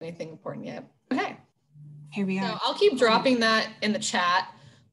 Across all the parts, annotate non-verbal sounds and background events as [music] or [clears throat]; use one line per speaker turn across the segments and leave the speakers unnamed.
anything important yet. Okay.
Here we
So
are.
I'll keep dropping that in the chat.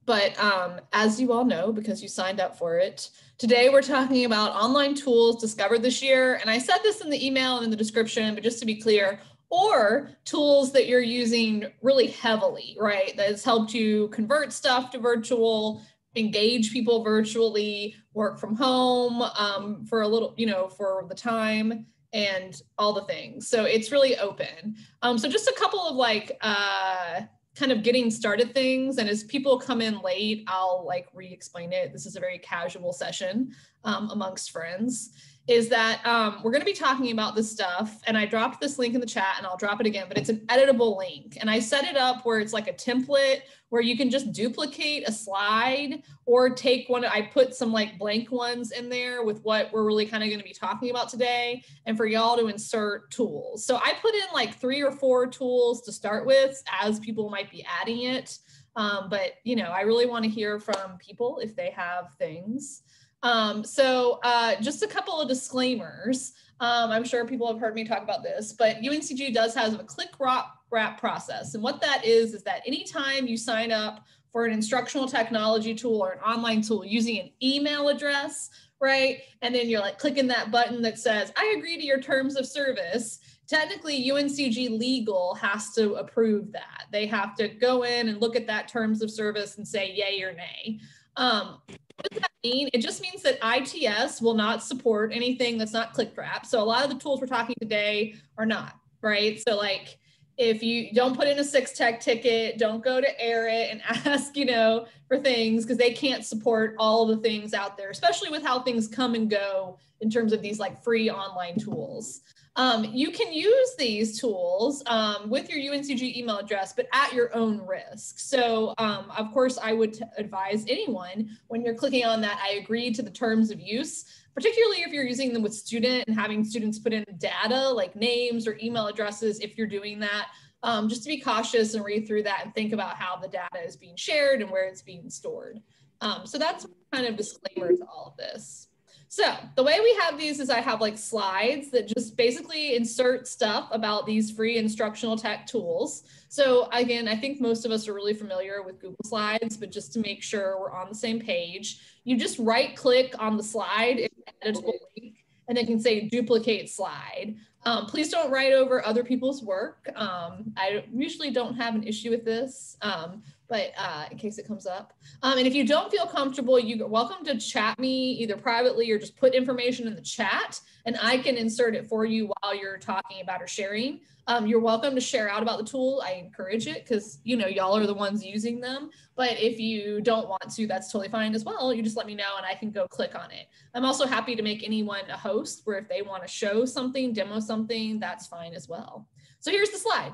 But um, as you all know, because you signed up for it, today we're talking about online tools discovered this year. And I said this in the email and in the description, but just to be clear, or tools that you're using really heavily, right? That has helped you convert stuff to virtual, engage people virtually, work from home um, for a little, you know, for the time and all the things. So it's really open. Um, so just a couple of like uh, kind of getting started things. And as people come in late, I'll like re-explain it. This is a very casual session um, amongst friends is that um, we're going to be talking about this stuff. And I dropped this link in the chat and I'll drop it again, but it's an editable link. And I set it up where it's like a template where you can just duplicate a slide or take one. I put some like blank ones in there with what we're really kind of going to be talking about today and for y'all to insert tools. So I put in like three or four tools to start with as people might be adding it. Um, but you know, I really want to hear from people if they have things. Um, so uh, just a couple of disclaimers. Um, I'm sure people have heard me talk about this, but UNCG does have a click wrap process. And what that is, is that anytime you sign up for an instructional technology tool or an online tool using an email address, right? And then you're like clicking that button that says, I agree to your terms of service. Technically, UNCG legal has to approve that. They have to go in and look at that terms of service and say yay or nay. Um, what does that mean? It just means that ITS will not support anything that's not click ClickWrap. So a lot of the tools we're talking today are not, right? So like if you don't put in a six tech ticket, don't go to ARIT and [laughs] ask, you know, for things because they can't support all the things out there, especially with how things come and go in terms of these like free online tools. Um, you can use these tools um, with your UNCG email address, but at your own risk. So, um, of course, I would advise anyone when you're clicking on that, I agree to the terms of use, particularly if you're using them with student and having students put in data like names or email addresses, if you're doing that, um, just to be cautious and read through that and think about how the data is being shared and where it's being stored. Um, so that's kind of disclaimer to all of this. So the way we have these is I have like slides that just basically insert stuff about these free instructional tech tools. So again, I think most of us are really familiar with Google Slides, but just to make sure we're on the same page, you just right click on the slide, editable link, and then can say duplicate slide. Um, please don't write over other people's work. Um, I usually don't have an issue with this, um, but uh, in case it comes up. Um, and if you don't feel comfortable, you're welcome to chat me either privately or just put information in the chat and I can insert it for you while you're talking about or sharing. Um, you're welcome to share out about the tool. I encourage it because, you know, y'all are the ones using them. But if you don't want to, that's totally fine as well. You just let me know and I can go click on it. I'm also happy to make anyone a host where if they want to show something, demo something, that's fine as well. So here's the slide.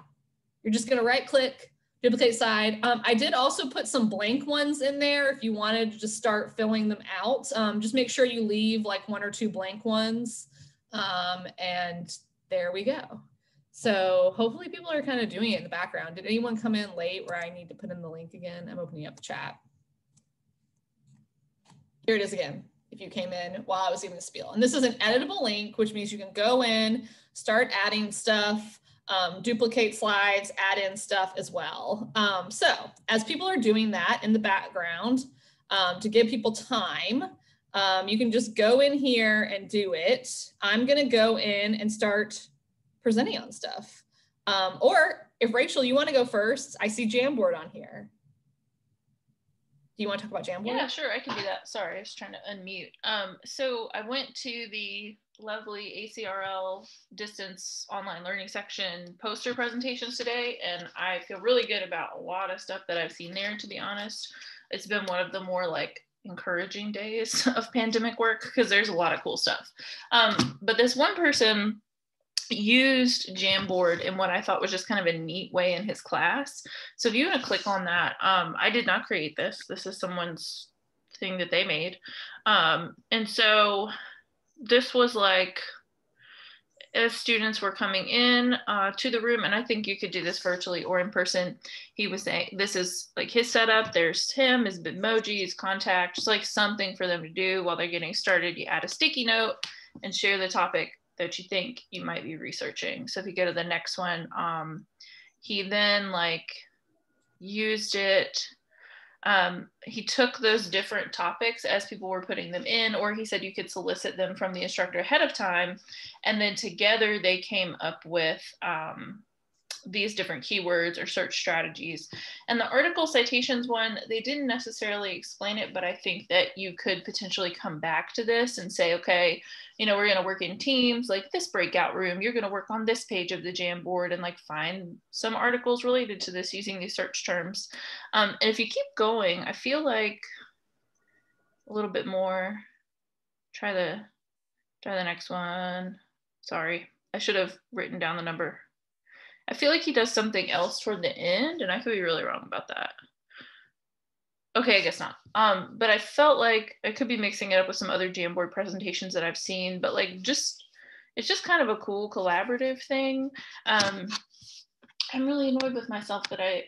You're just going to right click, duplicate side. Um, I did also put some blank ones in there if you wanted to just start filling them out. Um, just make sure you leave like one or two blank ones. Um, and there we go. So hopefully people are kind of doing it in the background. Did anyone come in late where I need to put in the link again? I'm opening up the chat. Here it is again, if you came in while I was giving the spiel. And this is an editable link, which means you can go in, start adding stuff, um, duplicate slides, add in stuff as well. Um, so as people are doing that in the background, um, to give people time, um, you can just go in here and do it. I'm gonna go in and start presenting on stuff. Um, or if Rachel, you want to go first, I see Jamboard on here. Do you want to talk about Jamboard?
Yeah, sure, I can do that. Sorry, I was trying to unmute. Um, so I went to the lovely ACRL distance online learning section poster presentations today, and I feel really good about a lot of stuff that I've seen there, to be honest. It's been one of the more like encouraging days [laughs] of pandemic work because there's a lot of cool stuff. Um, but this one person used Jamboard in what I thought was just kind of a neat way in his class. So if you want to click on that, um, I did not create this. This is someone's thing that they made. Um, and so this was like, as students were coming in uh, to the room, and I think you could do this virtually or in person, he was saying, this is like his setup. There's him, his Bitmoji, his contact, just like something for them to do while they're getting started. You add a sticky note and share the topic that you think you might be researching. So if you go to the next one, um, he then like used it um, he took those different topics as people were putting them in, or he said you could solicit them from the instructor ahead of time. And then together they came up with um, these different keywords or search strategies. And the article citations one, they didn't necessarily explain it, but I think that you could potentially come back to this and say, okay, you know, we're going to work in teams like this breakout room. You're going to work on this page of the Jamboard and like find some articles related to this using these search terms. Um, and if you keep going, I feel like a little bit more. Try the try the next one. Sorry, I should have written down the number. I feel like he does something else toward the end, and I could be really wrong about that. Okay, I guess not. Um, but I felt like I could be mixing it up with some other Jamboard presentations that I've seen, but like just it's just kind of a cool collaborative thing. Um, I'm really annoyed with myself that I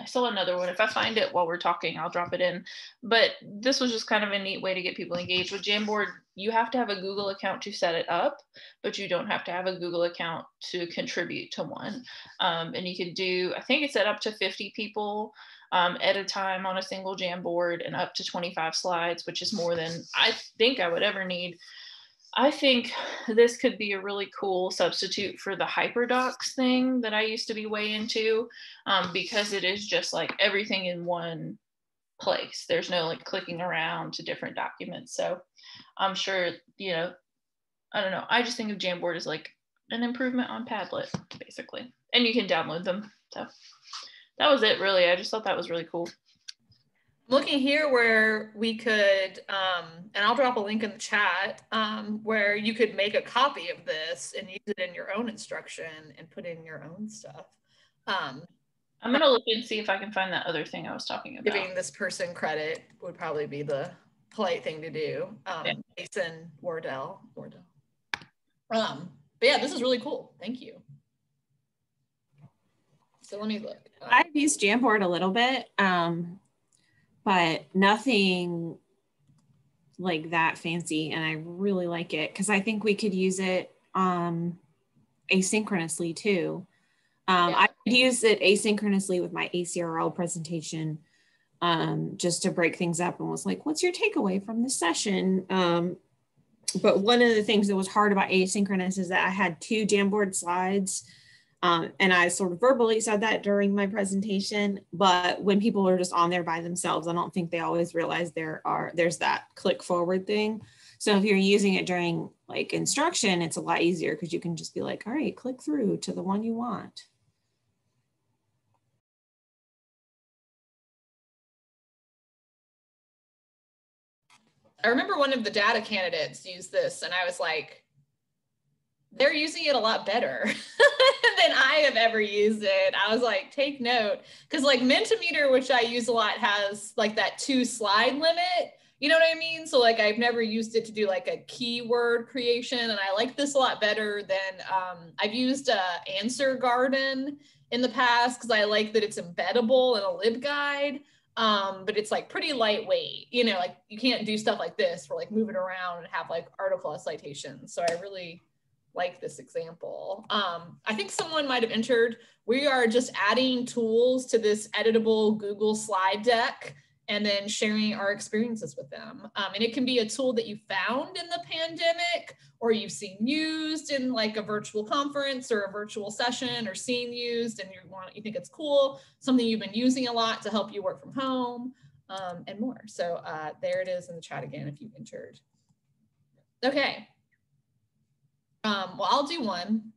I saw another one. If I find it while we're talking, I'll drop it in. But this was just kind of a neat way to get people engaged with Jamboard. You have to have a Google account to set it up, but you don't have to have a Google account to contribute to one. Um, and you can do, I think it's set up to 50 people um, at a time on a single Jamboard and up to 25 slides, which is more than I think I would ever need. I think this could be a really cool substitute for the HyperDocs thing that I used to be way into um, because it is just like everything in one place. There's no like clicking around to different documents. So I'm sure, you know, I don't know. I just think of Jamboard as like an improvement on Padlet, basically. And you can download them. So that was it, really. I just thought that was really cool
looking here where we could, um, and I'll drop a link in the chat, um, where you could make a copy of this and use it in your own instruction and put in your own stuff. Um,
I'm gonna look and see if I can find that other thing I was talking about.
Giving this person credit would probably be the polite thing to do. Um, yeah. Jason Wardell, Wardell. Um, but yeah, this is really cool. Thank you. So let me look.
Um, I've used Jamboard a little bit. Um, but nothing like that fancy. And I really like it because I think we could use it um, asynchronously too. Um, yeah. I could use it asynchronously with my ACRL presentation um, just to break things up and was like, what's your takeaway from this session? Um, but one of the things that was hard about asynchronous is that I had two Jamboard slides um, and I sort of verbally said that during my presentation, but when people are just on there by themselves, I don't think they always realize there are there's that click forward thing. So if you're using it during like instruction, it's a lot easier because you can just be like, all right, click through to the one you want.
I remember one of the data candidates used this and I was like, they're using it a lot better [laughs] than I have ever used it. I was like, take note. Cause like Mentimeter, which I use a lot, has like that two slide limit. You know what I mean? So like I've never used it to do like a keyword creation. And I like this a lot better than um, I've used uh, Answer Garden in the past because I like that it's embeddable in a LibGuide. Um, but it's like pretty lightweight, you know, like you can't do stuff like this for like moving around and have like article citations. So I really like this example. Um, I think someone might have entered, we are just adding tools to this editable Google slide deck and then sharing our experiences with them. Um, and it can be a tool that you found in the pandemic or you've seen used in like a virtual conference or a virtual session or seen used and you want you think it's cool, something you've been using a lot to help you work from home um, and more. So uh, there it is in the chat again if you entered. Okay, um, well, I'll do one.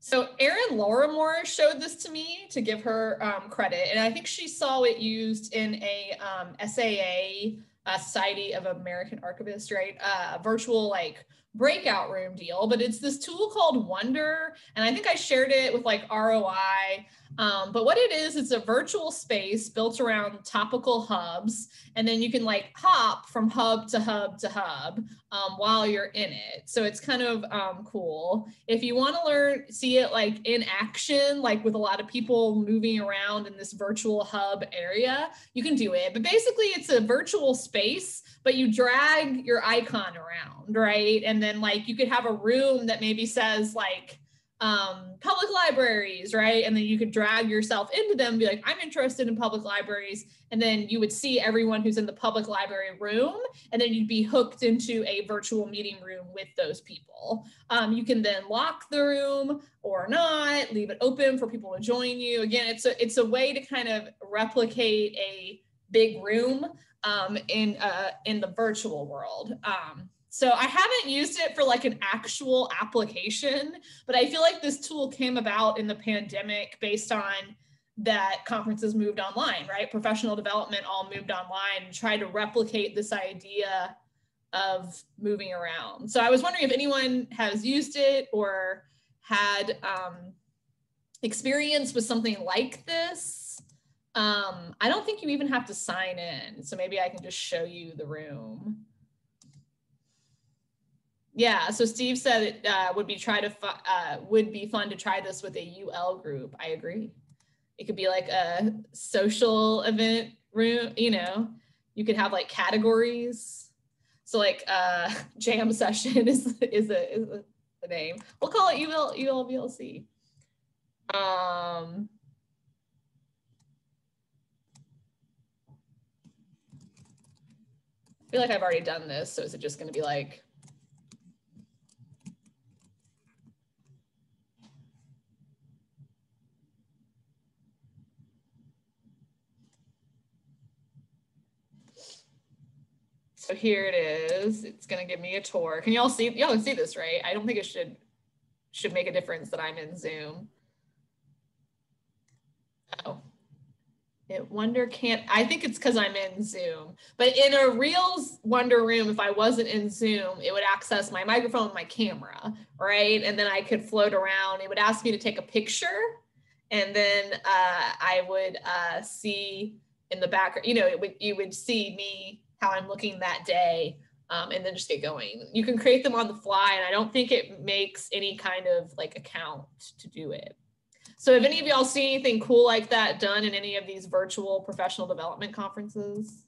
So Erin Lawrimore showed this to me to give her um, credit, and I think she saw it used in a um, SAA, uh, Society of American Archivists, right? Uh, virtual like breakout room deal, but it's this tool called Wonder, and I think I shared it with like ROI. Um, but what it is, it's a virtual space built around topical hubs, and then you can like hop from hub to hub to hub um, while you're in it. So it's kind of um, cool. If you want to learn, see it like in action, like with a lot of people moving around in this virtual hub area, you can do it. But basically, it's a virtual space, but you drag your icon around, right? And then like you could have a room that maybe says like um, public libraries, right? And then you could drag yourself into them, be like, I'm interested in public libraries. And then you would see everyone who's in the public library room, and then you'd be hooked into a virtual meeting room with those people. Um, you can then lock the room or not, leave it open for people to join you. Again, it's a it's a way to kind of replicate a big room um, in uh, in the virtual world. Um, so I haven't used it for like an actual application, but I feel like this tool came about in the pandemic based on that conferences moved online, right? Professional development all moved online and tried to replicate this idea of moving around. So I was wondering if anyone has used it or had um, experience with something like this. Um, I don't think you even have to sign in. So maybe I can just show you the room. Yeah, so Steve said it uh, would be try to uh, would be fun to try this with a UL group. I agree. It could be like a social event room. You know, you could have like categories. So like uh, [laughs] jam session is is a is a, the name. We'll call it UL ULVLC. Um, I feel like I've already done this, so is it just going to be like So here it is. It's gonna give me a tour. Can y'all see, y'all can see this, right? I don't think it should, should make a difference that I'm in Zoom. Oh, it Wonder can't, I think it's because I'm in Zoom. But in a real Wonder room, if I wasn't in Zoom, it would access my microphone, my camera, right? And then I could float around. It would ask me to take a picture. And then uh, I would uh, see in the background, you know, it would, you would see me how I'm looking that day, um, and then just get going. You can create them on the fly, and I don't think it makes any kind of like account to do it. So have any of y'all seen anything cool like that done in any of these virtual professional development conferences?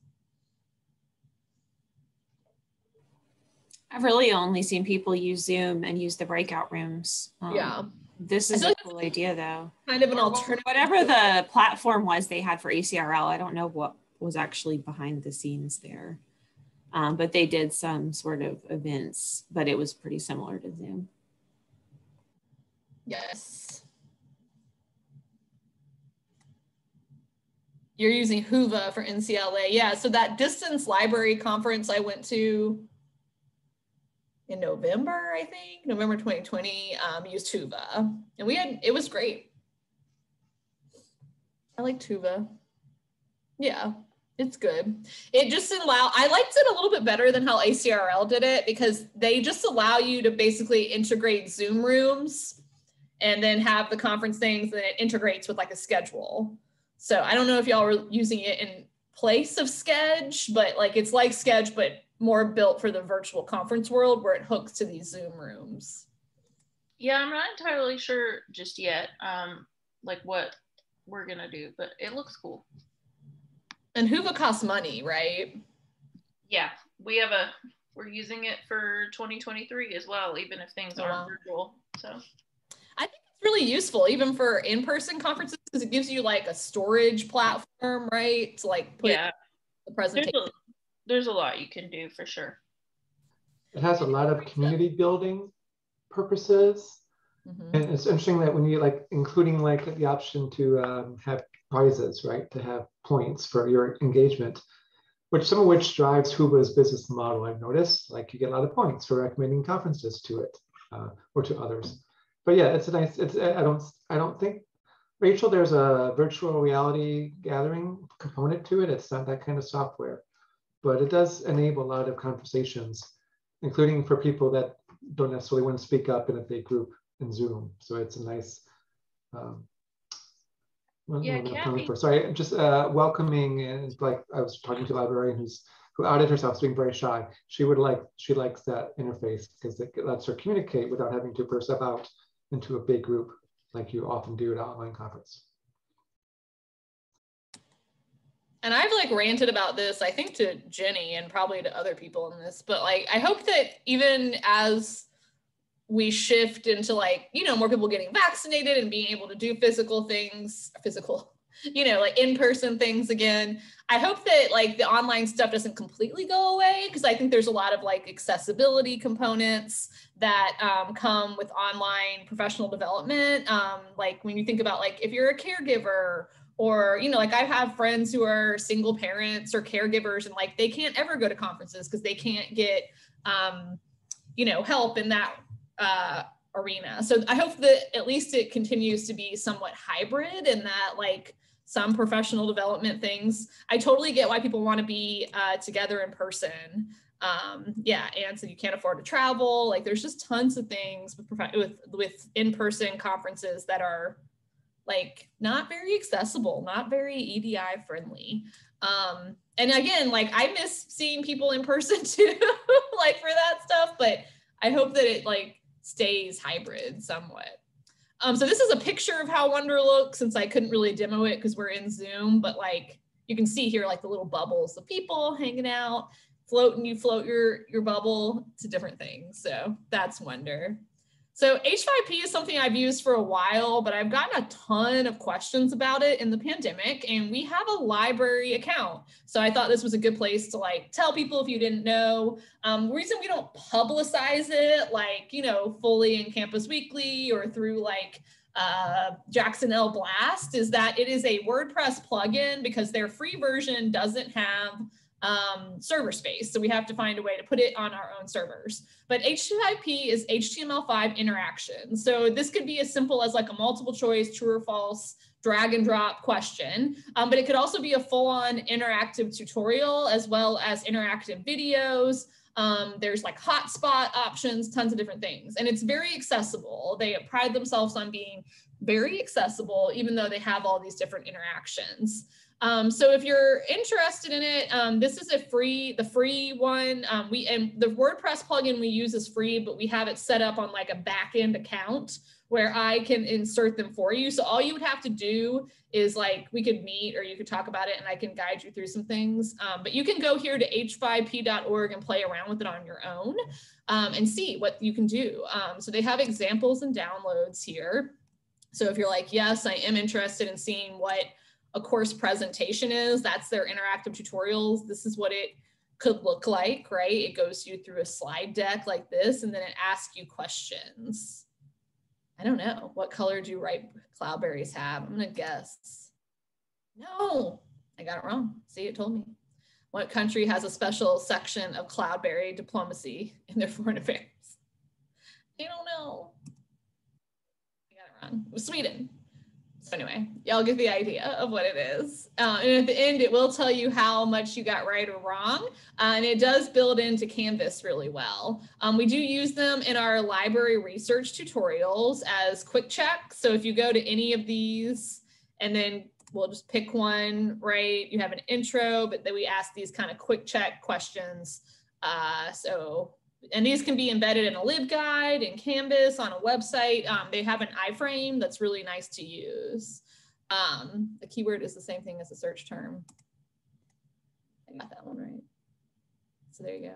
I've really only seen people use Zoom and use the breakout rooms.
Um, yeah.
This is a cool idea though.
Kind of an alternative.
Whatever the platform was they had for ACRL, I don't know what was actually behind the scenes there. Um, but they did some sort of events, but it was pretty similar to Zoom.
Yes. You're using Whova for NCLA. Yeah, so that distance library conference I went to in November, I think, November 2020, um, used Whova. And we had, it was great. I like Whova. Yeah. It's good. It just allow I liked it a little bit better than how ACRL did it because they just allow you to basically integrate Zoom rooms and then have the conference things and it integrates with like a schedule. So I don't know if y'all were using it in place of Sched, but like it's like Sched, but more built for the virtual conference world where it hooks to these Zoom rooms.
Yeah, I'm not entirely sure just yet, um, like what we're gonna do, but it looks cool.
And Whova costs money, right?
Yeah, we have a we're using it for 2023 as well, even if things oh, aren't virtual. So
I think it's really useful, even for in-person conferences, because it gives you like a storage platform, right? To like put yeah. the presentation.
There's a, there's a lot you can do for sure.
It has a lot of community building purposes. Mm-hmm. And it's interesting that when you like including like the option to um, have prizes, right? To have points for your engagement, which some of which drives Whova's business model. I've noticed, like you get a lot of points for recommending conferences to it uh, or to others. But yeah, it's a nice. It's I don't I don't think Rachel. There's a virtual reality gathering component to it. It's not that kind of software, but it does enable a lot of conversations, including for people that don't necessarily want to speak up in a big group in Zoom. So it's a nice um,
Yeah, Kathy.
for- Sorry, just uh, welcoming and like I was talking to a librarian who's who outed herself as being very shy. She would like she likes that interface because it lets her communicate without having to herself out into a big group like you often do at an online conference.
and I've like ranted about this, I think to Jenny and probably to other people in this, but like I hope that even as we shift into like, you know, more people getting vaccinated and being able to do physical things, physical, [laughs] you know, like in-person things again. I hope that like the online stuff doesn't completely go away because I think there's a lot of like accessibility components that um, come with online professional development. Um, like when you think about like if you're a caregiver or you know like i have friends who are single parents or caregivers and like they can't ever go to conferences because they can't get um, you know help in that uh, arena so i hope that at least it continues to be somewhat hybrid and that like some professional development things i totally get why people want to be uh, together in person um yeah and so you can't afford to travel like there's just tons of things with with with in-person conferences that are like not very accessible, not very EDI friendly. Um, and again, like I miss seeing people in person [laughs] too, like for that stuff, but I hope that it like stays hybrid somewhat. Um, so this is a picture of how Wonder looks since I couldn't really demo it because we're in Zoom, but like you can see here like the little bubbles of people hanging out, floating, you float your, your bubble to different things. So that's Wonder. So H5P is something I've used for a while, but I've gotten a ton of questions about it in the pandemic and we have a library account. So I thought this was a good place to like tell people if you didn't know. Um, reason we don't publicize it like, you know, fully in Campus Weekly or through like uh, Jackson L Blast is that it is a WordPress plugin because their free version doesn't have um, server space. So we have to find a way to put it on our own servers. But H5P is HTML5 interaction. So this could be as simple as like a multiple choice, true or false, drag and drop question. Um, but it could also be a full-on interactive tutorial as well as interactive videos. Um, there's like hotspot options, tons of different things. And it's very accessible. They pride themselves on being very accessible, even though they have all these different interactions. Um, so if you're interested in it, um, this is a free, the free one. Um, we and the WordPress plugin we use is free, but we have it set up on like a backend account where I can insert them for you. So all you would have to do is like we could meet or you could talk about it and I can guide you through some things. Um, but you can go here to h5p.org and play around with it on your own um, and see what you can do. Um, so they have examples and downloads here. So if you're like, yes, I am interested in seeing what a course presentation is. That's their interactive tutorials. This is what it could look like, right? It goes you through a slide deck like this, and then it asks you questions. I don't know. What color do ripe cloudberries have? I'm gonna guess. No, I got it wrong. See, it told me. What country has a special section of cloudberry diplomacy in their [laughs] foreign affairs? I don't know. I got it wrong. Sweden. Anyway, y'all get the idea of what it is. Uh, and at the end, it will tell you how much you got right or wrong. Uh, and it does build into Canvas really well. Um, we do use them in our library research tutorials as quick check. So if you go to any of these and then we'll just pick one, right? You have an intro, but then we ask these kind of quick check questions. Uh, so and these can be embedded in a libguide in Canvas on a website. Um, they have an iframe that's really nice to use. Um, the keyword is the same thing as the search term. I got that one right. So there you go.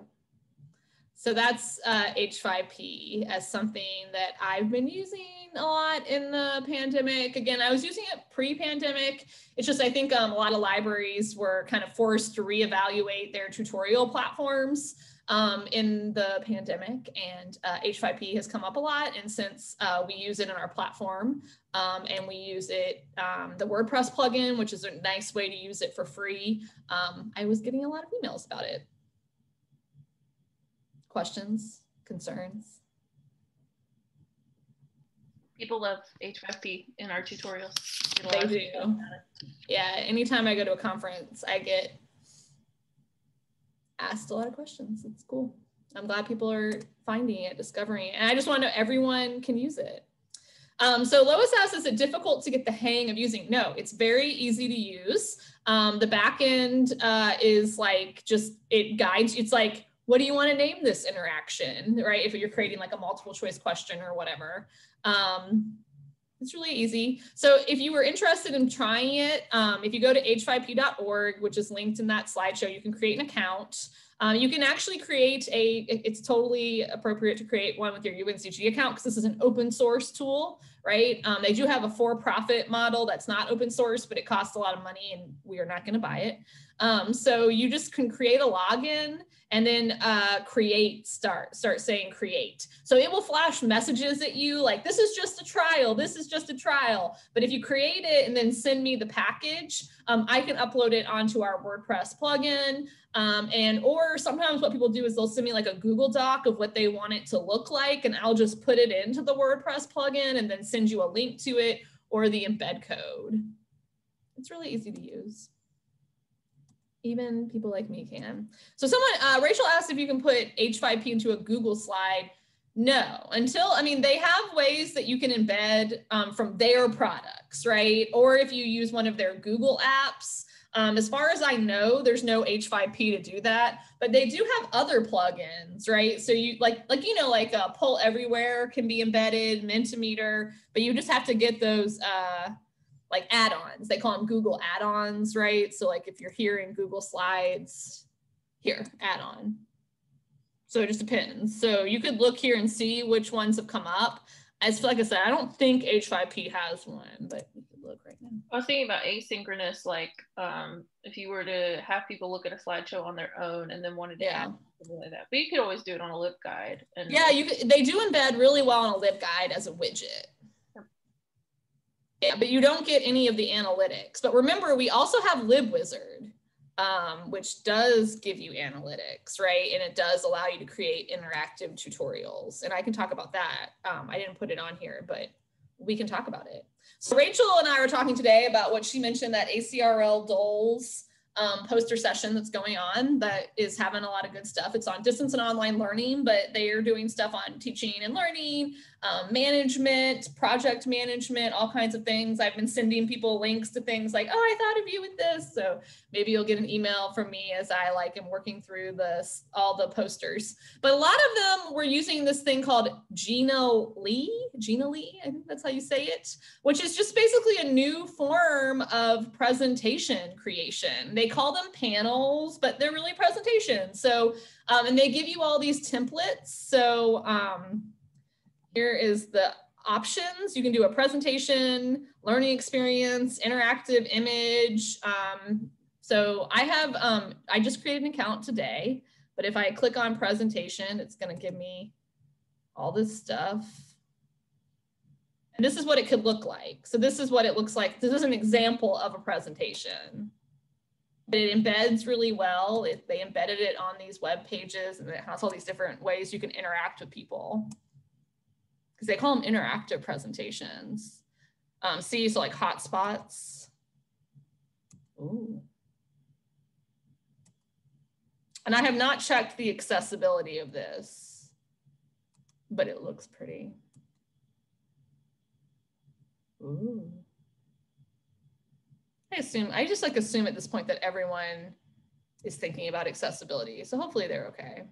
So that's uh, H5P as something that I've been using a lot in the pandemic. Again, I was using it pre-pandemic. It's just I think um, a lot of libraries were kind of forced to reevaluate their tutorial platforms um, in the pandemic and uh, H5P has come up a lot. And since uh, we use it in our platform um, and we use it, um, the WordPress plugin, which is a nice way to use it for free, um, I was getting a lot of emails about it. Questions, concerns?
People love H5P in our tutorials. Get a lot
They do.
feedback on it.
Yeah, anytime I go to a conference, I get asked a lot of questions. It's cool. I'm glad people are finding it, discovering it. And I just want to know everyone can use it. Um, so Lois asks, is it difficult to get the hang of using? No, it's very easy to use. Um, the back end uh, is like just, it guides, it's like, what do you want to name this interaction, right? If you're creating like a multiple choice question or whatever. Um, it's really easy. So if you were interested in trying it, um, if you go to h5p.org, which is linked in that slideshow, you can create an account. Um, you can actually create a, it's totally appropriate to create one with your UNCG account because this is an open source tool, right? Um, they do have a for-profit model that's not open source, but it costs a lot of money and we are not gonna buy it. Um, so you just can create a login and then uh, create, start, start saying create. So it will flash messages at you like, this is just a trial, this is just a trial. But if you create it and then send me the package, um, I can upload it onto our WordPress plugin. Um, and or sometimes what people do is they'll send me like a Google Doc of what they want it to look like, and I'll just put it into the WordPress plugin and then send you a link to it or the embed code. It's really easy to use. Even people like me can. So someone, uh, Rachel asked if you can put H5P into a Google slide. No, until, I mean, they have ways that you can embed um, from their products, right? Or if you use one of their Google apps, um, as far as I know, there's no H5P to do that, but they do have other plugins, right? So you like, like you know, like uh, Poll Everywhere can be embedded, Mentimeter, but you just have to get those uh, like add-ons. They call them Google add-ons, right? So like if you're here in Google Slides, here, add-on. So it just depends. So you could look here and see which ones have come up. As like I said, I don't think H5P has one, but look right now.
I was thinking about asynchronous, like um, if you were to have people look at a slideshow on their own and then wanted to yeah. add something like that. But you could always do it on a LibGuide. And
yeah, you could, they do embed really well on a LibGuide as a widget. Yeah, but you don't get any of the analytics. But remember, we also have LibWizard, um, which does give you analytics, right? And it does allow you to create interactive tutorials. And I can talk about that. Um, I didn't put it on here, but we can talk about it. So Rachel and I were talking today about what she mentioned that ACRL DOLS um, poster session that's going on that is having a lot of good stuff. It's on distance and online learning, but they are doing stuff on teaching and learning, um, management, project management, all kinds of things. I've been sending people links to things like, oh, I thought of you with this. So maybe you'll get an email from me as I like am working through this, all the posters. But a lot of them were using this thing called Genially, Gina Lee, I think that's how you say it, which is just basically a new form of presentation creation. They call them panels, but they're really presentations. So, um, and they give you all these templates. So, um, here is the options. You can do a presentation, learning experience, interactive image. Um, so I have, um, I just created an account today, but if I click on presentation, it's gonna give me all this stuff. And this is what it could look like. So this is what it looks like. This is an example of a presentation. But it embeds really well. It, they embedded it on these web pages and it has all these different ways you can interact with people because they call them interactive presentations. Um, see, so like hotspots. Ooh. And I have not checked the accessibility of this, but it looks pretty. Ooh. I assume, I just like assume at this point that everyone is thinking about accessibility. So hopefully they're okay.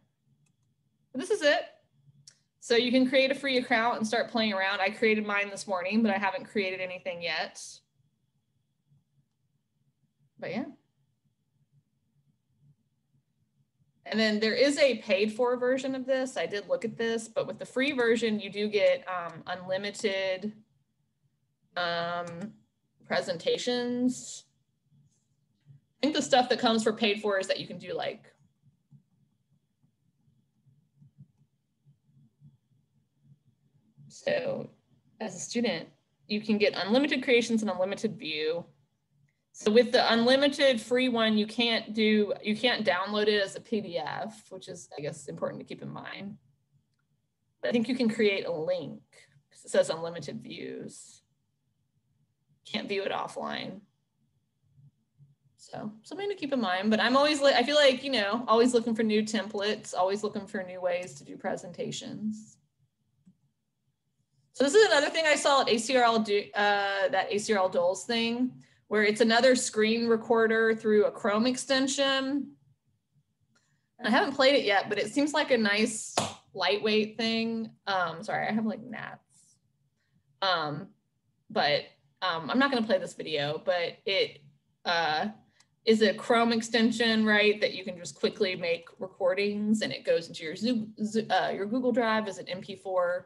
But this is it. So you can create a free account and start playing around. I created mine this morning, but I haven't created anything yet. But yeah. And then there is a paid for version of this. I did look at this, but with the free version, you do get um, unlimited um, presentations. I think the stuff that comes for paid for is that you can do like So as a student, you can get unlimited creations and unlimited view. So with the unlimited free one, you can't do, you can't download it as a PDF, which is, I guess, important to keep in mind. But I think you can create a link because it says unlimited views. Can't view it offline. So something to keep in mind, but I'm always, like I feel like, you know, always looking for new templates, always looking for new ways to do presentations. So this is another thing I saw at ACRL, do, uh, that ACRL DOLS thing, where it's another screen recorder through a Chrome extension. I haven't played it yet, but it seems like a nice lightweight thing. Um, sorry, I have like gnats. Um, but um, I'm not going to play this video, but it uh, is a Chrome extension, right? That you can just quickly make recordings, and it goes into your Zoom, uh, your Google Drive as an MP4.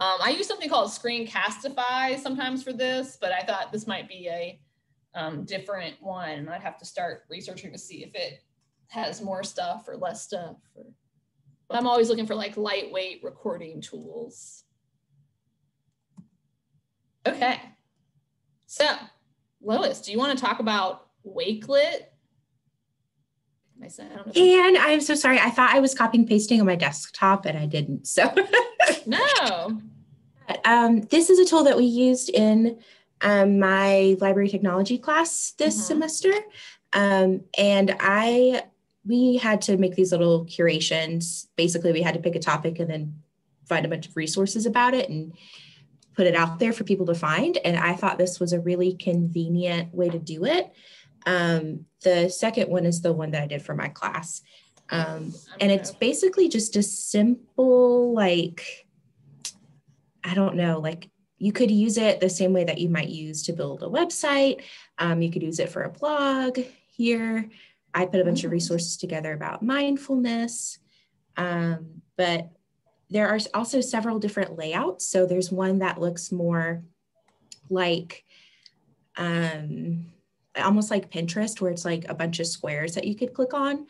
Um, I use something called Screencastify sometimes for this, but I thought this might be a um, different one. I'd have to start researching to see if it has more stuff or less stuff. Or, but I'm always looking for like lightweight recording tools. Okay. So, Lois, do you want to talk about Wakelet?
I said, I and I'm so sorry. I thought I was copying pasting on my desktop and I didn't. So [laughs]
no.
Um, this is a tool that we used in um, my library technology class this mm-hmm. semester. Um, and I we had to make these little curations. Basically, we had to pick a topic and then find a bunch of resources about it and put it out there for people to find. And I thought this was a really convenient way to do it. Um, the second one is the one that I did for my class. Um, and it's basically just a simple, like, I don't know, like you could use it the same way that you might use to build a website. Um, you could use it for a blog here. I put a bunch of mm. resources together about mindfulness. Um, but there are also several different layouts. So there's one that looks more like um, almost like Pinterest, where it's like a bunch of squares that you could click on.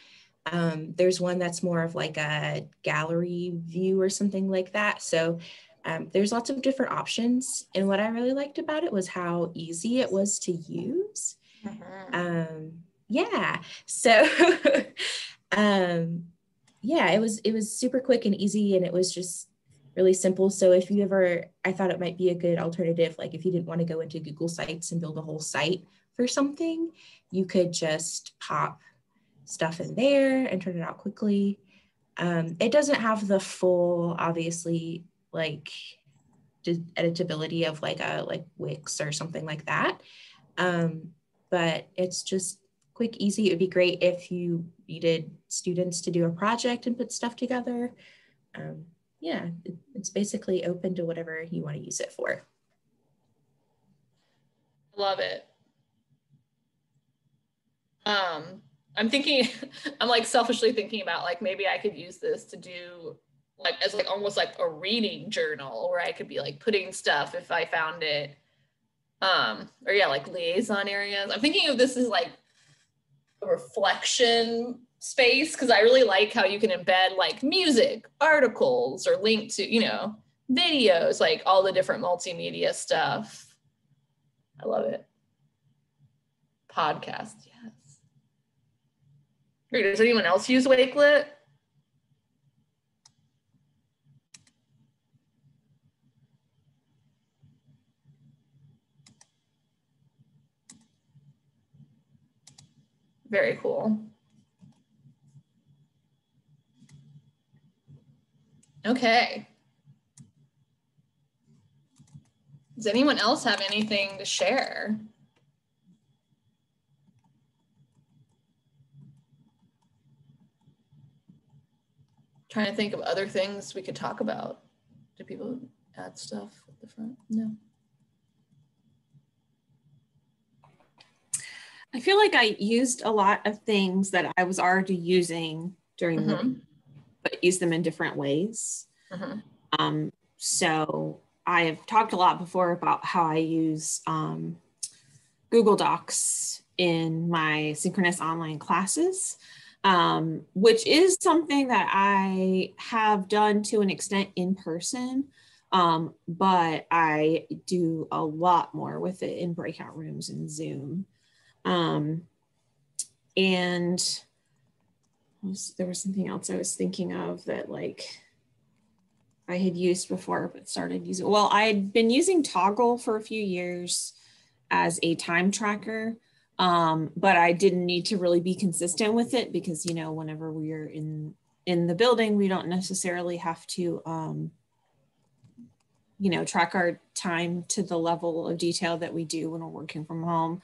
Um, there's one that's more of like a gallery view or something like that. So um, there's lots of different options. And what I really liked about it was how easy it was to use. Mm-hmm. Um, yeah. So [laughs] um, yeah, it was it was super quick and easy and it was just really simple. So if you ever I thought it might be a good alternative, like if you didn't want to go into Google Sites and build a whole site for something, you could just pop stuff in there and turn it out quickly. Um, it doesn't have the full, obviously, like editability of like a like Wix or something like that. Um, but it's just quick, easy. It would be great if you needed students to do a project and put stuff together. Um, yeah, it, it's basically open to whatever you want to use it for.
Love it. Um, I'm thinking, [laughs] I'm like selfishly thinking about like maybe I could use this to do like as like almost like a reading journal where I could be like putting stuff if I found it. Um, or yeah, like liaison areas. I'm thinking of this as like a reflection space because I really like how you can embed like music, articles, or link to, you know, videos, like all the different multimedia stuff. I love it. Podcast, yes. Does anyone else use Wakelet? Very cool. Okay. Does anyone else have anything to share? Trying to think of other things we could talk about. Do people add stuff at the front? No.
I feel like I used a lot of things that I was already using during mm-hmm. the but use them in different ways. Mm-hmm. Um, so I have talked a lot before about how I use um, Google Docs in my synchronous online classes, um, which is something that I have done to an extent in person. Um, but I do a lot more with it in breakout rooms and Zoom. Um, and was, there was something else I was thinking of that like I had used before, but started using. Well, I had been using Toggl for a few years as a time tracker, um, but I didn't need to really be consistent with it because you know whenever we're in in the building, we don't necessarily have to um, you know, track our time to the level of detail that we do when we're working from home.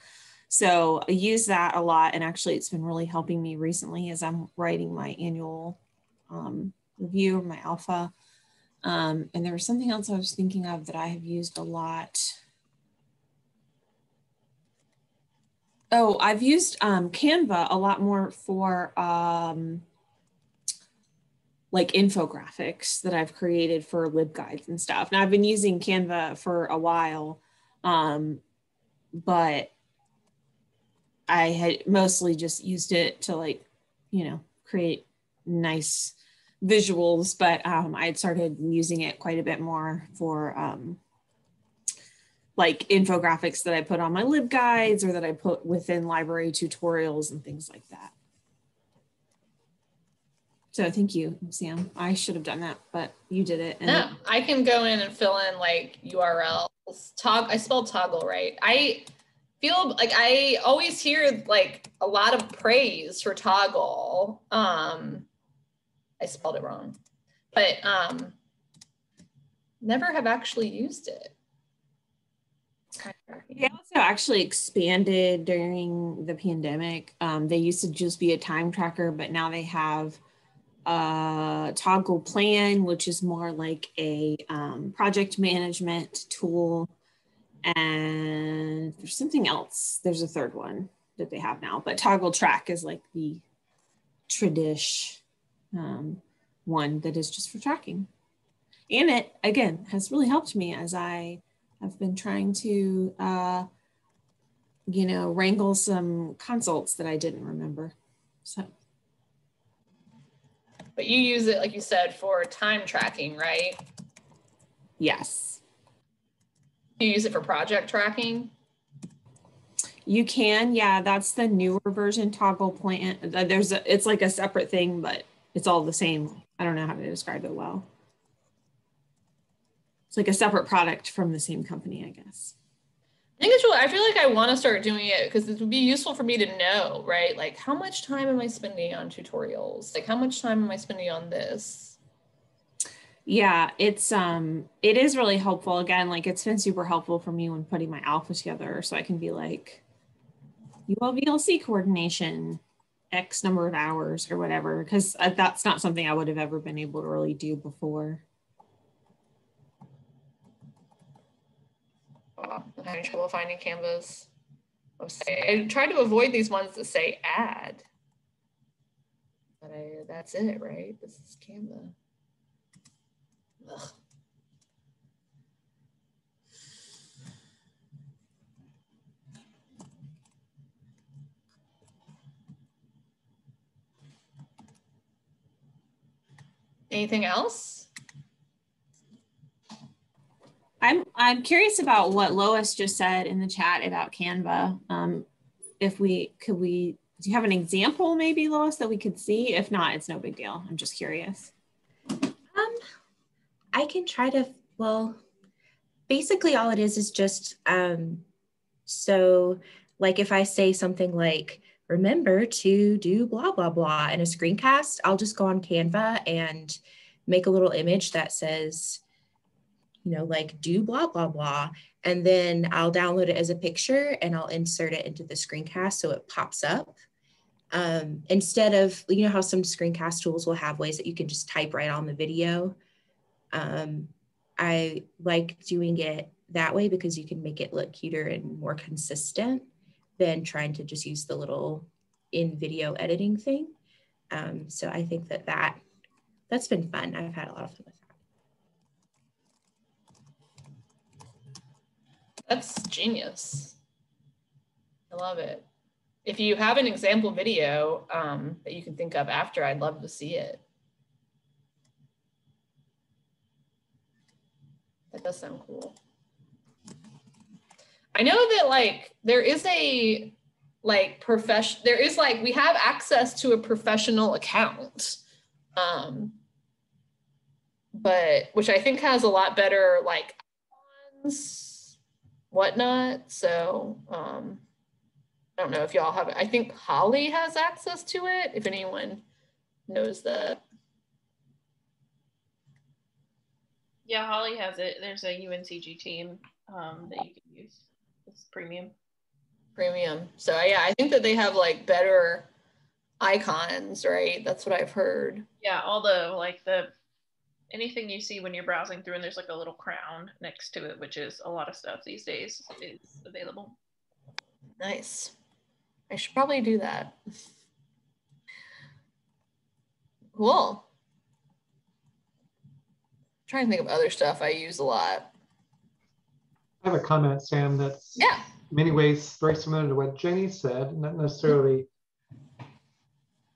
So I use that a lot. And actually, it's been really helping me recently as I'm writing my annual um, review, my alpha. Um, and there was something else I was thinking of that I have used a lot. Oh, I've used um, Canva a lot more for um, like infographics that I've created for LibGuides and stuff. Now I've been using Canva for a while, um, but I had mostly just used it to like, you know, create nice visuals, but um, I had started using it quite a bit more for um, like infographics that I put on my LibGuides or that I put within library tutorials and things like that. So thank you, Sam. I should have done that, but you did it.
And no, I can go in and fill in like URLs. Tog I spelled toggle right. I feel like I always hear like a lot of praise for Toggl. Um, I spelled it wrong, but um, never have actually used it.
They also actually expanded during the pandemic. Um, they used to just be a time tracker, but now they have a Toggl Plan, which is more like a um, project management tool. And there's something else. There's a third one that they have now, but Toggl Track is like the tradish um, one that is just for tracking. And it, again, has really helped me as I have been trying to, uh, you know, wrangle some consults that I didn't remember. So.
But you use it, like you said, for time tracking, right?
Yes.
You use it for project tracking?
You can, yeah. That's the newer version Toggl Plan. Uh, there's a, it's like a separate thing, but it's all the same. I don't know how to describe it well. It's like a separate product from the same company, I guess.
I think it's really, I feel like I want to start doing it because it would be useful for me to know, right? Like how much time am I spending on tutorials? Like how much time am I spending on this?
Yeah, it's um it is really helpful. Again, like it's been super helpful for me when putting my alpha together. So I can be like UL VLC coordination, X number of hours or whatever, because uh, that's not something I would have ever been able to really do before.
I'm having trouble finding Canva's. I try to avoid these ones that say add. But I, that's it, right? This is Canva. Ugh. Anything else?
I'm I'm curious about what Lois just said in the chat about Canva. Um, if we could we do you have an example maybe Lois that we could see? If not, it's no big deal. I'm just curious.
I can try to well, basically all it is is just um, so like if I say something like remember to do blah blah blah in a screencast, I'll just go on Canva and make a little image that says you know, like do blah, blah, blah. And then I'll download it as a picture and I'll insert it into the screencast so it pops up. Um, instead of, you know, how some screencast tools will have ways that you can just type right on the video. Um, I like doing it that way because you can make it look cuter and more consistent than trying to just use the little in video editing thing. Um, so I think that that that's been fun. I've had a lot of fun with that.
That's genius. I love it. If you have an example video um, that you can think of after, I'd love to see it. That does sound cool. I know that like there is a like profession there is like we have access to a professional account um but which I think has a lot better like whatnot. So um, I don't know if y'all have. I think Holly has access to it, if anyone knows that.
Yeah, Holly has it. There's a UNCG team um, that you can use. It's premium.
Premium. So yeah, I think that they have like better icons, right? That's what I've heard.
Yeah, all the like the anything you see when you're browsing through and there's like a little crown next to it, which is a lot of stuff these days is available.
Nice. I should probably do that. Cool. Trying to think of other stuff I use a lot.
I have a comment, Sam, that's
yeah.
many ways very similar to what Jenny said, not necessarily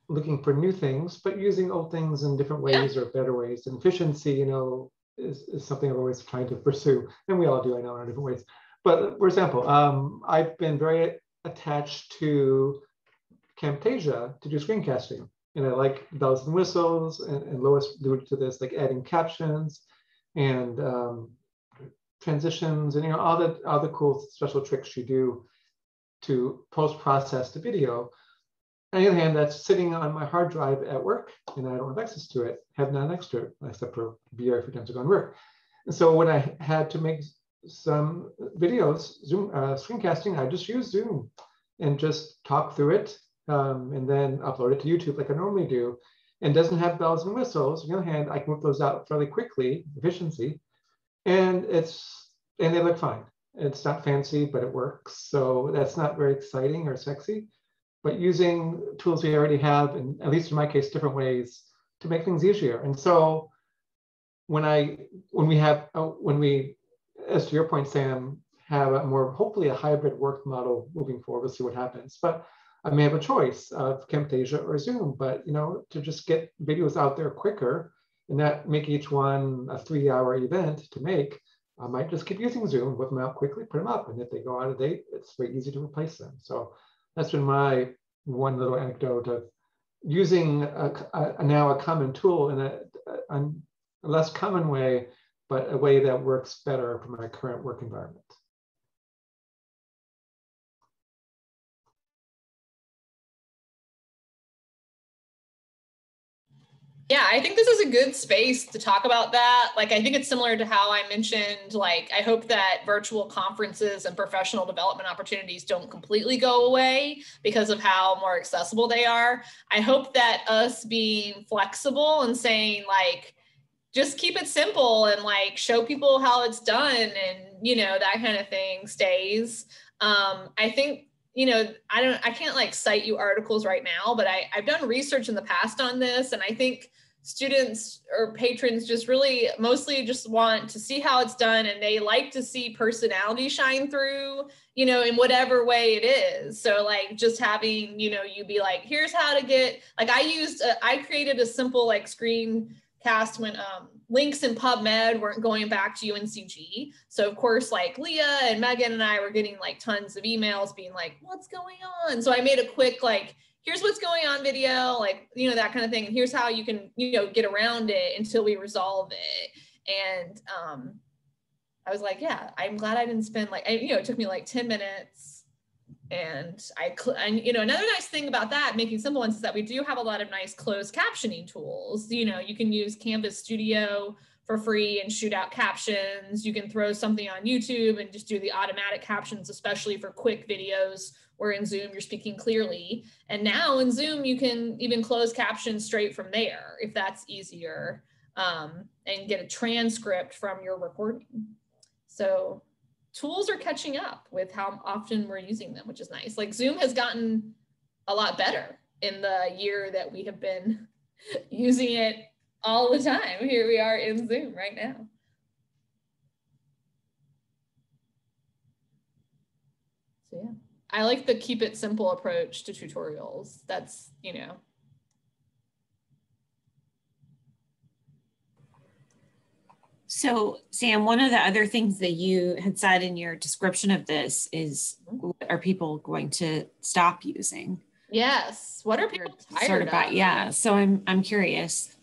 looking for new things, but using old things in different ways yeah. or better ways. And efficiency, you know, is, is something I've always tried to pursue. And we all do, I know, in different ways. But for example, um, I've been very attached to Camtasia to do screencasting. And I like bells and whistles, and, and Lois alluded to this, like adding captions and um, transitions, and you know all the all the cool special tricks you do to post process the video. On the other hand, that's sitting on my hard drive at work, and I don't have access to it. Have none extra, except for VR a few times ago on work. And so when I had to make some videos, Zoom uh, screencasting, I just use Zoom and just talk through it um, and then upload it to YouTube like I normally do. And doesn't have bells and whistles. On the other hand, I can whip those out fairly quickly, efficiency, and it's and they look fine. It's not fancy, but it works. So that's not very exciting or sexy, but using tools we already have, and at least in my case, different ways to make things easier. And so when I when we have uh, when we as to your point, Sam, have a more hopefully a hybrid work model moving forward. We'll see what happens. But I may have a choice of Camtasia or Zoom, but you know, to just get videos out there quicker and not make each one a three-hour event to make, I might just keep using Zoom, whip them out quickly, put them up, and if they go out of date, it's very easy to replace them. So that's been my one little anecdote of using a, a, now a common tool in a, a less common way but a way that works better for my current work environment.
Yeah, I think this is a good space to talk about that. Like, I think it's similar to how I mentioned, like, I hope that virtual conferences and professional development opportunities don't completely go away because of how more accessible they are. I hope that us being flexible and saying, like, just keep it simple and like show people how it's done and you know that kind of thing stays um, i think you know i don't i can't like cite you articles right now but I, i've done research in the past on this and i think students or patrons just really mostly just want to see how it's done and they like to see personality shine through you know in whatever way it is. So like just having you know you be like here's how to get like i used a, I created a simple like screen cast when um, links in PubMed weren't going back to UNCG. So of course, like Leah and Megan and I were getting like tons of emails being like, what's going on? So I made a quick like, here's what's going on video, like, you know, that kind of thing. And here's how you can, you know, get around it until we resolve it. And um, I was like, yeah, I'm glad I didn't spend like, I, you know, it took me like 10 minutes and I, and you know, another nice thing about that, making simple ones, is that we do have a lot of nice closed captioning tools. You know, you can use Canvas Studio for free and shoot out captions. You can throw something on YouTube and just do the automatic captions, especially for quick videos where in Zoom you're speaking clearly. And now in Zoom, you can even close captions straight from there if that's easier um, and get a transcript from your recording. So tools are catching up with how often we're using them, which is nice. Like Zoom has gotten a lot better in the year that we have been [laughs] using it all the time. Here we are in Zoom right now. So yeah, I like the keep it simple approach to tutorials. That's, you know,
So, Sam, one of the other things that you had said in your description of this is mm-hmm. are people going to stop using?
Yes. What are people tired sort of?
About, yeah. So I'm I'm curious.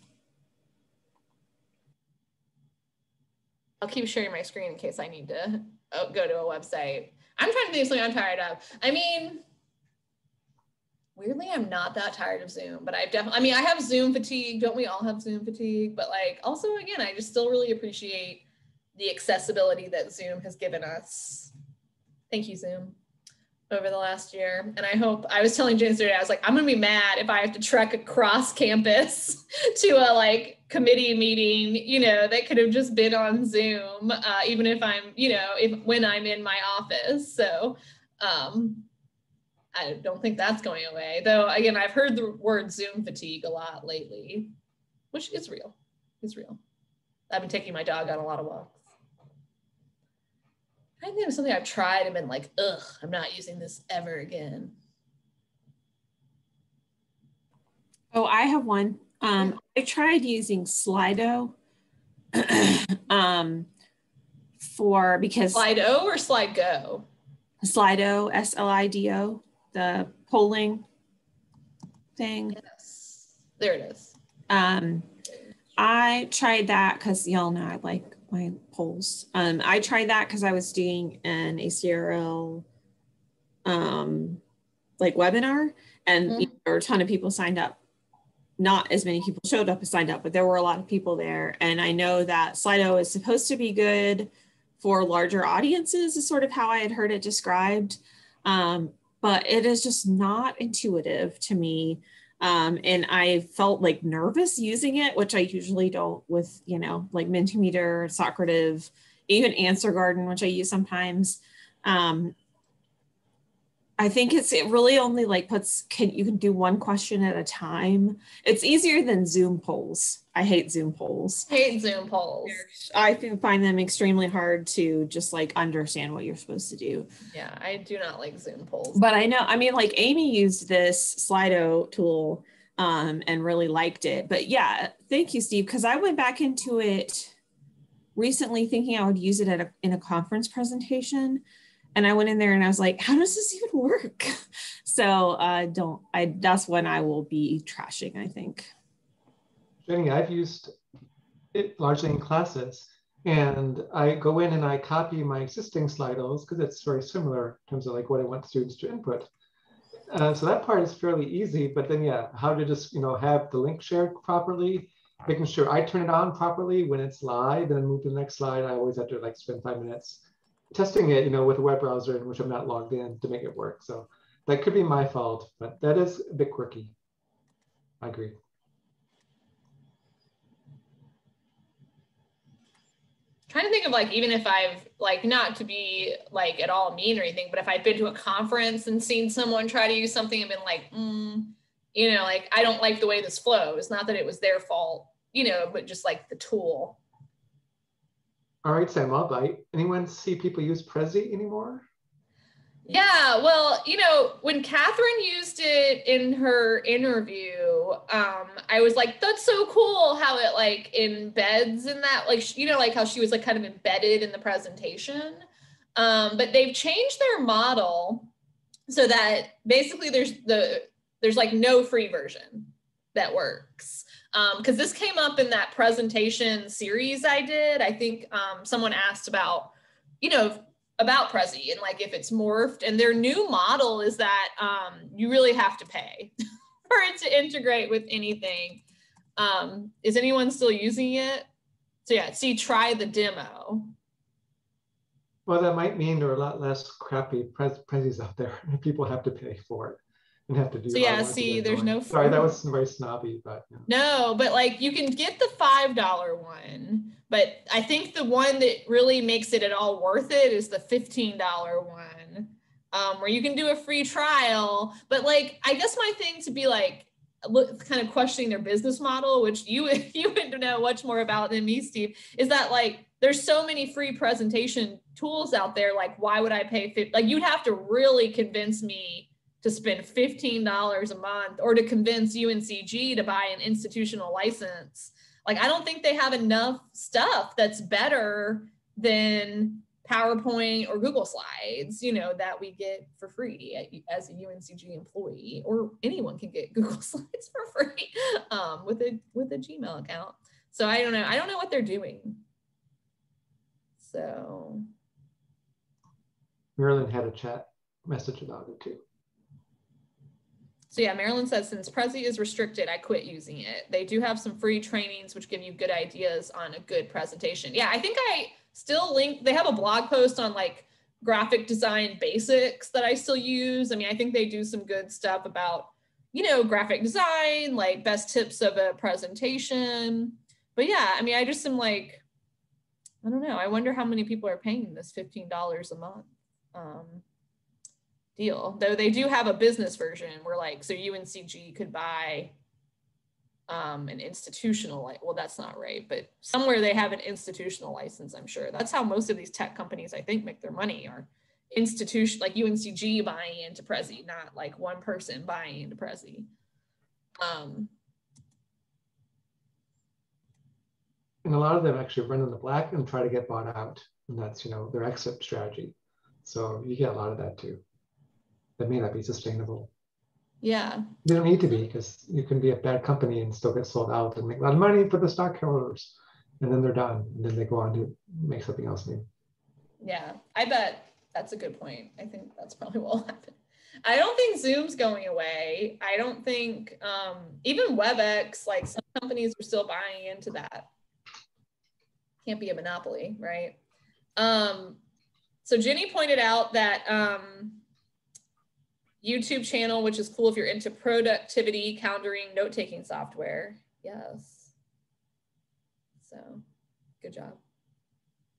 I'll keep sharing my screen in case I need to oh, go to a website. I'm trying to think of something I'm tired of. I mean, weirdly i'm not that tired of zoom but i've definitely i mean i have zoom fatigue don't we all have zoom fatigue but like also again i just still really appreciate the accessibility that Zoom has given us. Thank you, Zoom, over the last year. And I hope I was telling James today, I was like, I'm gonna be mad if I have to trek across campus [laughs] to a like committee meeting, you know, that could have just been on Zoom, uh, even if I'm, you know, if when I'm in my office. So um, I don't think that's going away. Though again, I've heard the word Zoom fatigue a lot lately, which is real. It's real. I've been taking my dog on a lot of walks. I think it was something I've tried and been like, ugh, I'm not using this ever again.
Oh, I have one. Um, I tried using Slido [clears throat] um, for because
Slido or Sligo?
Slido, S L I D O, the polling thing.
Yes, there it is.
Um, I tried that because y'all know I like my polls. Um, I tried that because I was doing an ACRL um, like webinar, and mm-hmm. there were a ton of people signed up. Not as many people showed up as signed up, but there were a lot of people there. And I know that Slido is supposed to be good for larger audiences, is sort of how I had heard it described. Um, but it is just not intuitive to me um, and I felt like nervous using it, which I usually don't with, you know, like Mentimeter, Socrative, even Answer Garden, which I use sometimes. Um, I think it's it really only like puts can you can do one question at a time. It's easier than Zoom polls. I hate Zoom polls.
Hate Zoom polls.
I find them extremely hard to just like understand what you're supposed to do.
Yeah, I do not like Zoom polls.
But I know, I mean, like Amy used this Slido tool um, and really liked it. But yeah, thank you, Steve, because I went back into it recently thinking I would use it at a, in a conference presentation and I went in there and I was like, how does this even work? [laughs] So uh, don't, I, that's when I will be trashing, I think.
Jenny, I've used it largely in classes and I go in and I copy my existing Slidos because it's very similar in terms of like what I want students to input. Uh, so that part is fairly easy, but then yeah, how to just, you know, have the link shared properly, making sure I turn it on properly when it's live and then move to the next slide. I always have to like spend five minutes testing it, you know, with a web browser in which I'm not logged in to make it work. So that could be my fault, but that is a bit quirky. I agree.
trying to think of like even if I've like not to be like at all mean or anything, but if I've been to a conference and seen someone try to use something and been like, mm, you know, like I don't like the way this flows. Not that it was their fault, you know, but just like the tool.
All right, Sam, I'll bite. Anyone see people use Prezi anymore?
Yeah, well, you know, when Catherine used it in her interview, um, I was like, that's so cool how it like embeds in that, like, you know, like how she was like kind of embedded in the presentation. Um, but they've changed their model so that basically there's the there's like no free version that works because um, this came up in that presentation series I did. I think um, someone asked about, you know, about Prezi and like if it's morphed. And their new model is that um, you really have to pay [laughs] for it to integrate with anything. Um, is anyone still using it? So yeah, see, try the demo.
Well, that might mean there are a lot less crappy Prezis out there. [laughs] People have to pay for it and have to do.
So yeah, see, there's no.
Sorry, that was very snobby, but.
Yeah. No, but like you can get the five dollar one, but I think the one that really makes it at all worth it is the fifteen dollar one, um, where you can do a free trial. But like, I guess my thing to be like, look, kind of questioning their business model, which you [laughs] you would know much more about than me, Steve, is that like there's so many free presentation tools out there. Like, why would I pay? Like, you'd have to really convince me to spend $15 a month or to convince UNCG to buy an institutional license. Like, I don't think they have enough stuff that's better than PowerPoint or Google Slides, you know, that we get for free as a UNCG employee, or anyone can get [laughs] Google Slides for free um, with a with a Gmail account. So I don't know. I don't know what they're doing. So
Marilyn had a chat message about it too.
So yeah, Marilyn says since Prezi is restricted, I quit using it. They do have some free trainings which give you good ideas on a good presentation. Yeah, I think I still link, they have a blog post on like graphic design basics that I still use. I mean, I think they do some good stuff about, you know, graphic design, like best tips of a presentation. But yeah, I mean, I just am like, I don't know. I wonder how many people are paying this $15 a month um, deal. Though they do have a business version where like, so UNCG could buy um, an institutional, like, well, that's not right, but somewhere they have an institutional license, I'm sure. That's how most of these tech companies, I think, make their money are institution, like UNCG buying into Prezi, not like one person buying into Prezi. Um,
and a lot of them actually run in the black and try to get bought out. And that's, you know, their exit strategy. So you get a lot of that too. That may not be sustainable.
Yeah.
You don't need to be because you can be a bad company and still get sold out and make a lot of money for the stockholders. And then they're done. And then they go on to make something else new.
Yeah. I bet that's a good point. I think that's probably [laughs] what will happen. I don't think Zoom's going away. I don't think um, even WebEx, like some companies are still buying into that. Can't be a monopoly, right? Um, so Jenny pointed out that um, YouTube channel, which is cool if you're into productivity, calendaring, note taking software. Yes. So good job.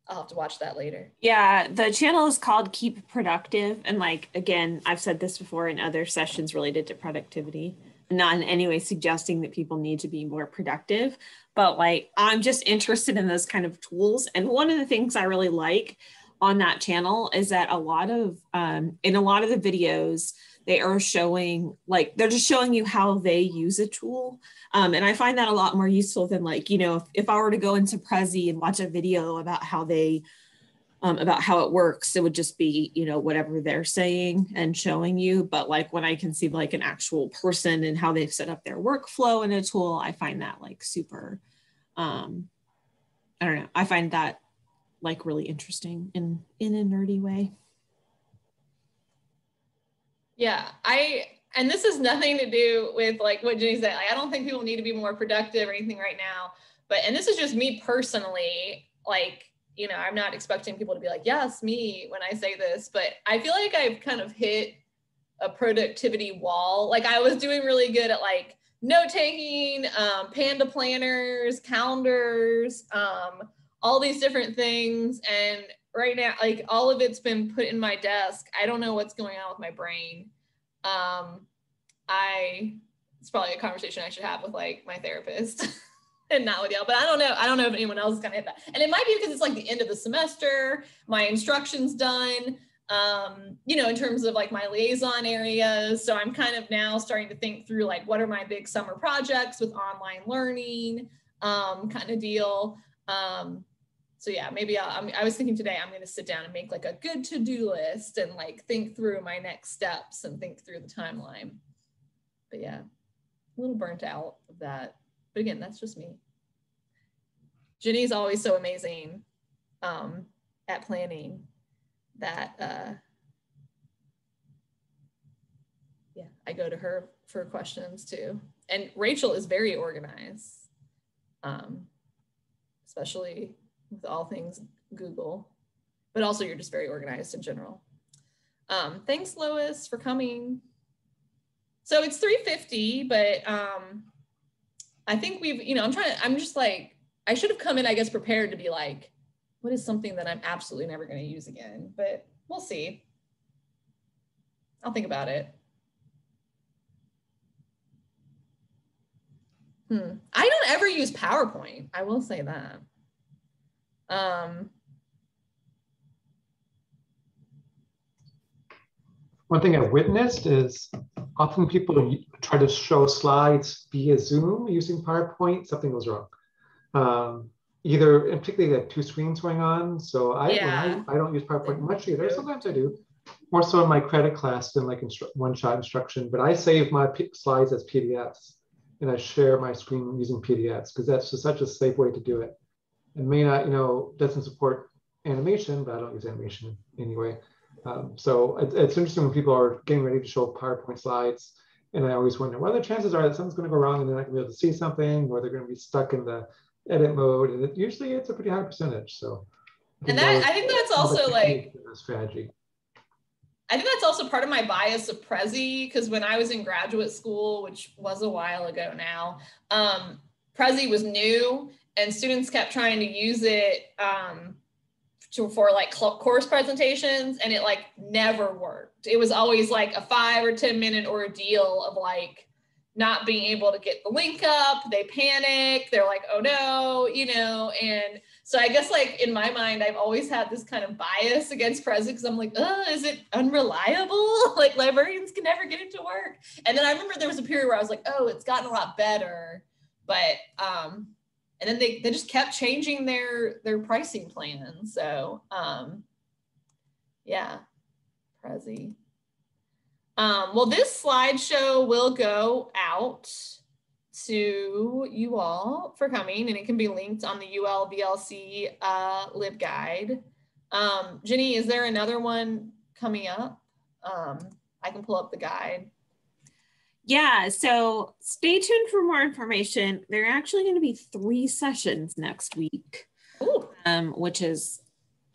I'll have to watch that later.
Yeah, the channel is called Keep Productive. And like, again, I've said this before in other sessions related to productivity, not in any way suggesting that people need to be more productive, but like, I'm just interested in those kind of tools. And one of the things I really like on that channel is that a lot of, um, in a lot of the videos, they are showing like they're just showing you how they use a tool. Um, and i find that a lot more useful than like you know if, if i were to go into prezi and watch a video about how they um, about how it works it would just be you know whatever they're saying and showing you. But like when i can see like an actual person and how they've set up their workflow in a tool i find that like super um i don't know i find that like really interesting in in a nerdy way
yeah, I and this is nothing to do with like what Jenny said. Like, I don't think people need to be more productive or anything right now. But and this is just me personally. Like, you know, I'm not expecting people to be like, yes, me when I say this, but I feel like I've kind of hit a productivity wall. Like I was doing really good at like note taking, um, panda planners, calendars, um, all these different things. And right now like all of it's been put in my desk. I don't know what's going on with my brain. Um i it's probably a conversation i should have with like my therapist [laughs] and not with y'all but i don't know i don't know if anyone else is gonna hit that. And it might be because it's like the end of the semester my instructions done um you know in terms of like my liaison areas so i'm kind of now starting to think through like what are my big summer projects with online learning um kind of deal. Um so yeah, maybe I'll, I was thinking today I'm going to sit down and make like a good to-do list and like think through my next steps and think through the timeline. But yeah, a little burnt out of that. But again, that's just me. Jenny's always so amazing um, at planning that uh, yeah, I go to her for questions too. And Rachel is very organized, um, especially with all things Google, but also you're just very organized in general. Um, thanks, Lois, for coming. So it's 350, but um, I think we've, you know, I'm trying to, I'm just like, I should have come in, I guess, prepared to be like, what is something that I'm absolutely never going to use again? But we'll see. I'll think about it. Hmm. I don't ever use PowerPoint. I will say that. Um,
One thing I've witnessed is often people try to show slides via Zoom using PowerPoint, something goes wrong. Um, either, and particularly have two screens going on. So I, yeah. I, I, don't use PowerPoint much either. Sometimes I do, more so in my credit class than like one-shot instruction. But I save my slides as PDFs and I share my screen using PDFs because that's just such a safe way to do it and may not, you know, doesn't support animation, but I don't use animation anyway. Um, so it, it's interesting when people are getting ready to show PowerPoint slides. And I always wonder, what are the chances are that something's going to go wrong and they're not going to be able to see something, or they're going to be stuck in the edit mode. And it, usually it's a pretty high percentage. So
And that I think that's also like
strategy.
I think that's also part of my bias of Prezi because when I was in graduate school, which was a while ago now, um, Prezi was new and students kept trying to use it um, to, for like course presentations and it like never worked. It was always like a five or 10 minute ordeal of like not being able to get the link up. They panic. They're like, oh no, you know, and so I guess like in my mind, I've always had this kind of bias against Prezi because I'm like, oh, is it unreliable? [laughs] like librarians can never get it to work. And then I remember there was a period where I was like, oh, it's gotten a lot better. But um, and then they, they just kept changing their their pricing plan. So um yeah, Prezi. Um, well, this slideshow will go out to you all for coming and it can be linked on the UL VLC uh, LibGuide. Um, Jenny, is there another one coming up? Um, I can pull up the guide.
Yeah, so stay tuned for more information. There are actually going to be three sessions next week, um, which is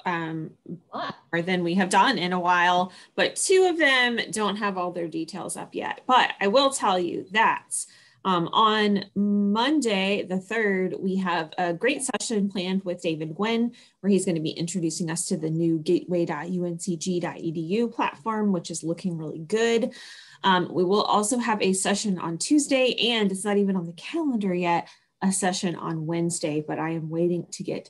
um, more than we have done in a while, but two of them don't have all their details up yet. But I will tell you that um, on Monday, the 3rd, we have a great session planned with David Gwynn, where he's going to be introducing us to the new gateway.uncg.edu platform, which is looking really good. Um, we will also have a session on Tuesday, and it's not even on the calendar yet, a session on Wednesday, but I am waiting to get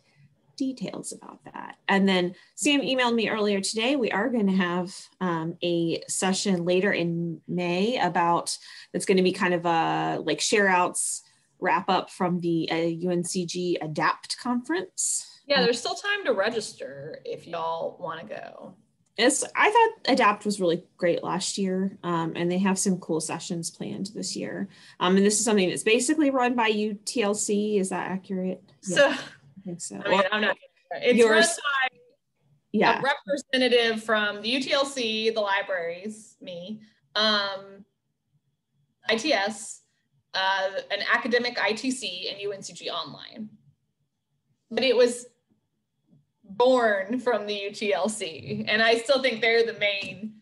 details about that. And then Sam emailed me earlier today. We are going to have um, a session later in May about that's going to be kind of a like share outs wrap up from the uh, UNCG Adapt conference.
Yeah, there's still time to register if y'all want to go.
It's, I thought Adapt was really great last year, um, and they have some cool sessions planned this year. Um, and this is something that's basically run by UTLC. Is that accurate?
So yeah think so. I mean, I'm not. It's yours, by yeah. a representative from the UTLC, the libraries, me, um, ITS, uh, an academic ITC, and UNCG Online. But it was born from the UTLC, and I still think they're the main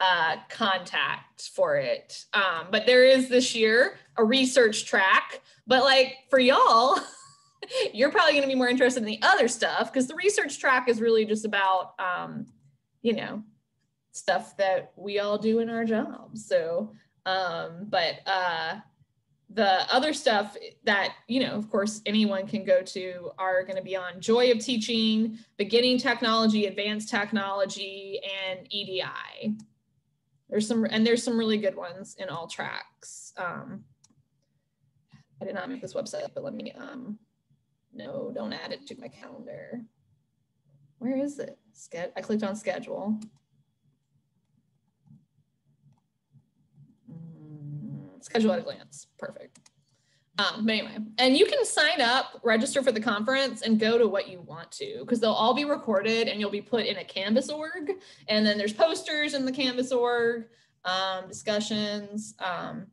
uh, contact for it. Um, but there is this year a research track, but like for y'all. [laughs] you're probably going to be more interested in the other stuff because the research track is really just about, um, you know, stuff that we all do in our jobs. So, um, but uh, the other stuff that, you know, of course, anyone can go to are going to be on Joy of Teaching, Beginning Technology, Advanced Technology, and EDI. There's some, and there's some really good ones in all tracks. Um, I did not make this website, but let me um, no, don't add it to my calendar. Where is it? I clicked on schedule. Schedule at a glance. Perfect. Um, but anyway, and you can sign up, register for the conference, and go to what you want to because they'll all be recorded and you'll be put in a Canvas org. And then there's posters in the Canvas org, um, discussions. Um,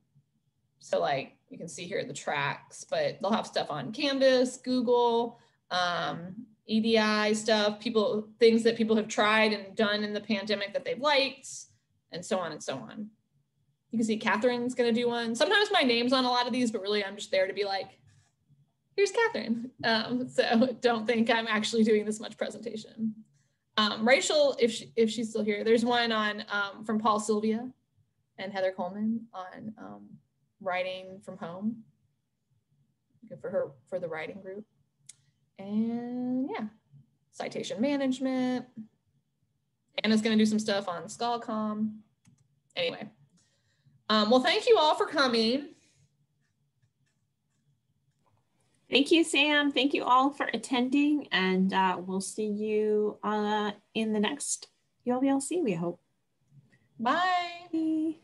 so, like, you can see here the tracks, but they'll have stuff on Canvas, Google, um, EDI stuff, people, things that people have tried and done in the pandemic that they've liked, and so on and so on. You can see Catherine's gonna do one. Sometimes my name's on a lot of these, but really I'm just there to be like, here's Catherine. Um, so [laughs] don't think I'm actually doing this much presentation. Um, Rachel, if, she, if she's still here, there's one on um, from Paul Silvia and Heather Coleman on um, writing from home good for her for the writing group and yeah citation management anna's going to do some stuff on scholcom anyway um, well thank you all for coming
Thank you, Sam. Thank you all for attending, and uh, we'll see you uh, in the next ULVLC, we hope.
Bye. Bye.